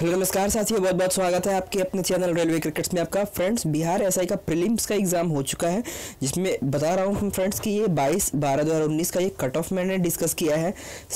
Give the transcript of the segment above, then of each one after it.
Hello नमस्कार, साथियों बहुत बहुत स्वागत है आपके अपने चैनल रेलवे क्रिकेट्स में आपका। फ्रेंड्स, बिहार एसआई का प्रीलिम्स का एग्ज़ाम हो चुका है, जिसमें बता रहा हूँ फ्रेंड्स कि ये 22 बारह दो उन्नीस का ये कट ऑफ़ मैंने डिस्कस किया है।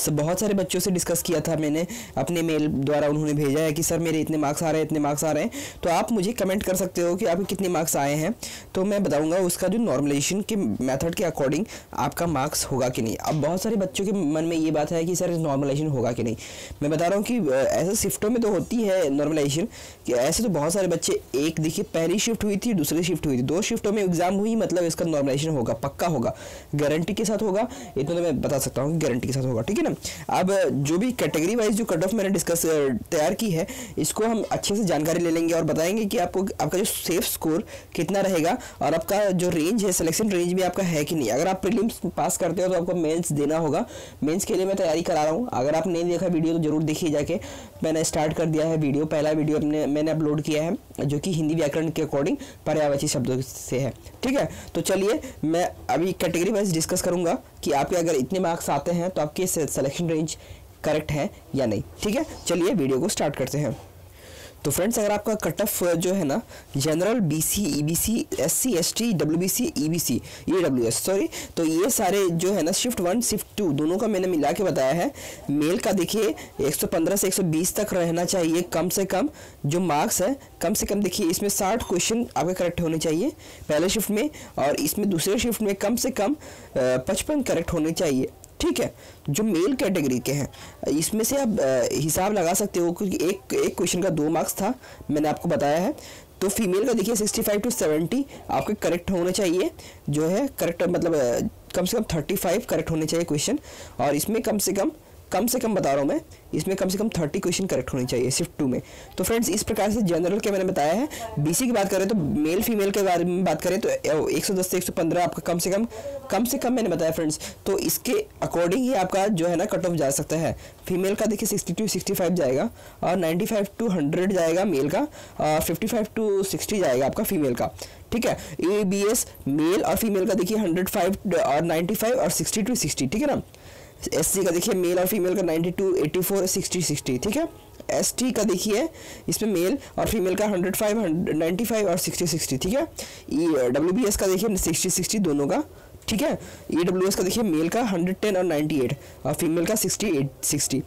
बहुत सारे बच्चों से डिस्कस किया था मैंने, अपने मेल द्वारा उन्होंने भेजा है कि, सर, मेरे इतने मार्क्स आ रहे हैं, इतने मार्क्स आ रहे हैं। तो आप मुझे कमेंट कर सकते हो कि आपके कितने मार्क्स आए हैं। तो मैं बताऊँगा उसका जो नॉर्मलाइजेशन के मैथड के अकॉर्डिंग आपका मार्क्स होगा कि नहीं। अब बहुत सारे बच्चों के मन में ये बात है कि, सर नॉर्मलाइजेशन होगा कि नहीं? मैं बता रहा हूँ कि ऐसे शिफ्टों में तो होती है नॉर्मलाइजेशन नॉर्मलाइजेशन कि ऐसे तो बहुत सारे बच्चे, एक देखिए पहली शिफ्ट हुई थी, दूसरी शिफ्ट हुई थी। दो शिफ्टों में एग्ज़ाम हुई मतलब इसका नॉर्मलाइजेशन होगा, पक्का होगा। गारंटी के साथ होगा इतना तो मैं बता सकता हूँ गारंटी के साथ होगा, ठीक है ना? अब जो भी कैटेगरी वाइज जो कट ऑफ़ मैंने डिस्कस तैयार की है, इसको हम अच्छे से जानकारी ले लेंगे और बताएँगे कि आपको, आपका जो सेफ़ स्कोर कितना रहेगा और आपका जो रेंज है सिलेक्शन रेंज भी आपका है कि नहीं। अगर आप प्रीलिम्स पास करते हो तो आपको मेंस देना होगा। मेंस के लिए मैं तैयारी करा रहा हूँ। अगर आप नहीं देखा वीडियो तो ज़रूर देखिए जाके। मैंने स्टार्ट कर दिया है वीडियो, पहला वीडियो अपने मैंने अपलोड किया है, जो कि हिंदी व्याकरण के अकॉर्डिंग पर्यावाची शब्दों से है। ठीक है? तो चलिए, मैं अभी कैटेगरी वाइज डिस्कस करूँगा कि आपके अगर इतने मार्क्स आते हैं तो आपके सिलेक्शन रेंज करेक्ट है या नहीं। ठीक है? चलिए वीडियो को स्टार्ट करते हैं। तो फ्रेंड्स, अगर आपका कट ऑफ़ जो है ना, general B C E B C S C S T W B C E B C E W S sorry तो ये सारे जो है ना शिफ्ट वन शिफ्ट टू दोनों का मैंने मिला के बताया है। मेल का देखिए 115 से 120 तक रहना चाहिए, कम से कम, जो मार्क्स है, कम से कम देखिए, इसमें 60 क्वेश्चन आपके करेक्ट होने चाहिए, पहले शिफ्ट में, और इसमें दूसरे शिफ्ट में कम से कम पचपन करेक्ट होने चाहिए। ठीक है, जो मेल कैटेगरी के हैं, इसमें से आप हिसाब लगा सकते हो क्योंकि एक एक क्वेश्चन का दो मार्क्स था, मैंने आपको बताया है। तो फीमेल का देखिए 65 टू 70 आपके करेक्ट होने चाहिए, जो है करेक्ट मतलब कम से कम 35 करेक्ट होने चाहिए क्वेश्चन और इसमें कम से कम कम से कम बता रहा हूँ मैं, इसमें कम से कम थर्टी क्वेश्चन करेक्ट होनी चाहिए शिफ्ट टू में। तो फ्रेंड्स इस प्रकार से जनरल के मैंने बताया है? बीसी की बात करें तो मेल फीमेल के बारे में बात करें तो 110 से 115 आपका कम से कम कम से कम मैंने बताया फ्रेंड्स तो इसके अकॉर्डिंग ही आपका जो है ना कट ऑफ़ जा सकता है। फीमेल का देखिए सिक्सटी टू सिक्सटी फाइव जाएगा और नाइन्टी फाइव टू हंड्रेड जाएगा मेल का, और फिफ्टी फाइव टू सिक्सटी जाएगा आपका फीमेल का। ठीक है? ए बी एस मेल और फीमेल का देखिए हंड्रेड फाइव और नाइन्टी फाइव और सिक्सटी टू सिक्सटी ठीक है ना? एस का देखिए मेल और फीमेल का 92, 84, 60, 60 ठीक है? एस टी का देखिए इसमें मेल और फीमेल का 105, 95 और 60, 60 ठीक है? ई डब्ल्यू बी एस का देखिए 60, 60 दोनों का ठीक है? ई डब्ल्यू एस का देखिए मेल का 110 और 98 और फीमेल का 68, 60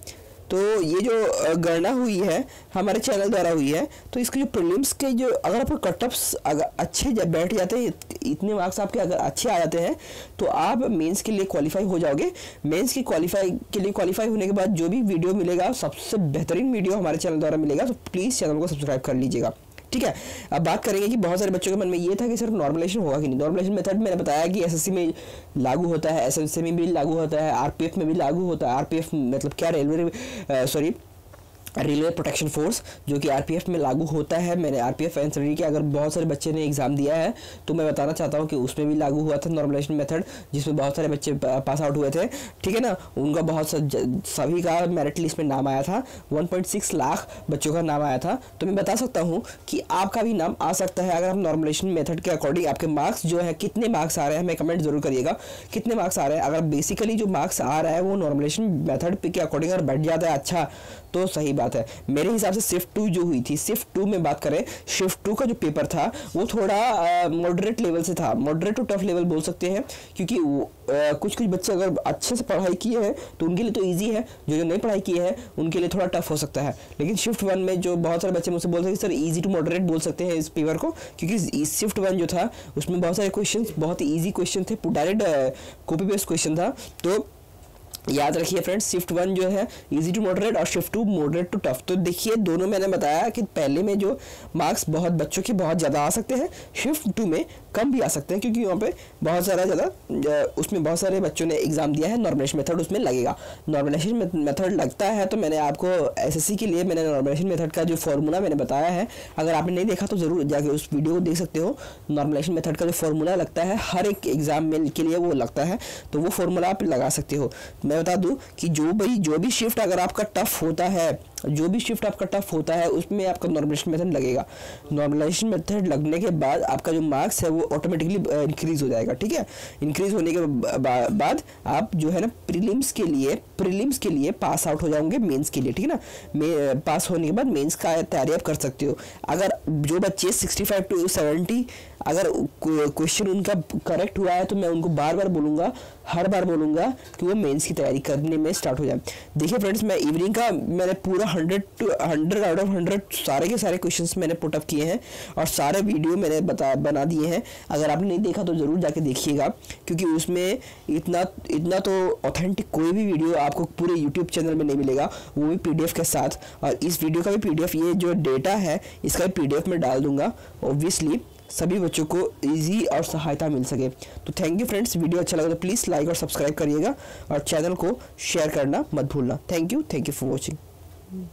तो ये जो गणना हुई है, हमारे चैनल द्वारा हुई है तो इसके जो प्रीलिम्स के जो, अगर आपको कटअप्स अगर अच्छे जब बैठ जाते हैं इतने मार्क्स आपके अगर अच्छे आ जाते हैं तो आप मेंस के लिए क्वालिफाई हो जाओगे। मेंस की क्वालिफाई, के लिए क्वालिफाई होने के बाद जो भी वीडियो मिलेगा, सबसे बेहतरीन वीडियो हमारे चैनल द्वारा मिलेगा तो प्लीज़ चैनल को सब्सक्राइब कर लीजिएगा। ठीक है, अब बात करेंगे कि बहुत सारे बच्चों के मन में ये था कि सिर्फ़ नॉर्मलाइजेशन होगा कि नहीं? नॉर्मलाइजेशन मेथड मैंने बताया कि एसएससी में लागू होता है एसएससी में भी लागू होता है आरपीएफ में भी लागू होता है आरपीएफ मतलब क्या railway sorry railway protection force, जो कि आरपीएफ में लागू होता है। मैंने आरपीएफ एन के, अगर बहुत सारे बच्चे ने एग्ज़ाम दिया है तो मैं बताना चाहता हूँ कि उसमें भी लागू हुआ था नॉर्मलाइजेशन मेथड, जिसमें बहुत सारे बच्चे पास आउट हुए थे। ठीक है ना? उनका बहुत सभी का मेरिट लिस्ट में नाम आया था। 1.6 लाख बच्चों का नाम आया था। तो मैं बता सकता हूँ कि आपका भी नाम आ सकता है, अगर आप नॉर्मलाइजेशन मेथड के अकॉर्डिंग आपके मार्क्स जो है, कितने मार्क्स आ रहे हैं, हमें कमेंट ज़रूर करिएगा। कितने मार्क्स आ रहे हैं? अगर बेसिकली जो मार्क्स आ रहा है, वो नॉर्मलाइजेशन मेथड के अकॉर्डिंग अगर बढ़ जाता है अच्छा तो सही बात है। मेरे हिसाब से शिफ्ट टू जो हुई थी शिफ्ट टू में बात करें शिफ्ट टू का जो पेपर था वो थोड़ा मॉडरेट लेवल से था। मॉडरेट टू टफ लेवल बोल सकते हैं क्योंकि आ, कुछ कुछ बच्चे अगर अच्छे से पढ़ाई किए हैं तो उनके लिए तो ईजी है। जो जो नहीं पढ़ाई किए हैं उनके लिए थोड़ा टफ हो सकता है। लेकिन शिफ्ट वन में जो बहुत सारे बच्चे मुझसे बोल सकते सर ईजी टू मॉडरेट बोल सकते हैं इस पेपर को क्योंकि शिफ्ट वन जो था उसमें बहुत सारे क्वेश्चन बहुत ही ईजी क्वेश्चन थे। डायरेक्ट कॉपी बेस्ड क्वेश्चन था। तो याद रखिए फ्रेंड्स शिफ्ट वन जो है इजी टू मॉडरेट और shift two moderate to tough तो देखिए, दोनों मैंने बताया कि पहले में जो मार्क्स बहुत, बच्चों के बहुत ज़्यादा आ सकते हैं शिफ्ट टू में कम भी आ सकते हैं, क्योंकि वहाँ पे बहुत सारा ज़्यादा उसमें बहुत सारे बच्चों ने एग्ज़ाम दिया है नॉर्मलाइजेशन मेथड उसमें लगेगा। नॉर्मलाइजेशन मेथड लगता है तो मैंने आपको एसएससी के लिए मैंने नॉर्मलाइजेशन मेथड का जो फॉर्मूला मैंने बताया है, अगर आपने नहीं देखा तो ज़रूर जाके उस वीडियो को देख सकते हो। नॉर्मलाइजेशन मेथड का जो फॉर्मूला लगता है, हर एक एग्ज़ाम के लिए वो लगता है तो वो फॉर्मूला आप लगा सकते हो। मैं बता दूँ कि जो भाई जो भी शिफ्ट अगर आपका टफ होता है जो भी शिफ्ट आपका टफ होता है, उसमें आपका नॉर्मलाइजेशन मेथड लगेगा। नॉर्मलाइजेशन मेथड लगने के बाद आपका जो मार्क्स है, वो ऑटोमेटिकली इंक्रीज हो जाएगा, ठीक है? इंक्रीज होने के बाद आप जो है ना प्रीलिम्स के लिए प्रीलिम्स के लिए पास आउट हो जाओगे मेंस के लिए, ठीक है ना? पास होने के बाद मेंस का तैयारी आप कर सकते हो। अगर जो बच्चे 65 टू 70 अगर क्वेश्चन उनका करेक्ट हुआ है तो मैं उनको बार बार बोलूँगा, हर बार बोलूँगा कि वो मेंस की तैयारी करने में स्टार्ट हो जाए। देखिए फ्रेंड्स मैं इवनिंग का मैंने पूरा hundred to hundred out of hundred सारे के सारे क्वेश्चंस मैंने पुटअप किए हैं और सारे वीडियो मैंने बता, बना दिए हैं। अगर आपने नहीं देखा तो ज़रूर जाके देखिएगा, क्योंकि उसमें इतना इतना तो ऑथेंटिक कोई भी वीडियो आपको पूरे यूट्यूब चैनल में नहीं मिलेगा, वो भी पीडीएफ के साथ। और इस वीडियो का भी पीडीएफ ये जो डेटा है, इसका भी पी में डाल दूँगा। ऑब्वियसली सभी बच्चों को इजी और सहायता मिल सके। तो थैंक यू फ्रेंड्स वीडियो अच्छा लगा तो प्लीज़ लाइक और सब्सक्राइब करिएगा। और चैनल को शेयर करना मत भूलना। Thank you thank you for watching Hmm.